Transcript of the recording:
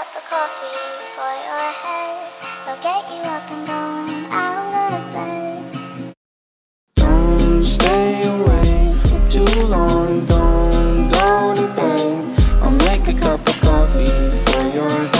cup of coffee for your head. They'll get you up and going out of bed. Don't stay away for too long, don't go to bed. I'll make a cup of coffee for your head.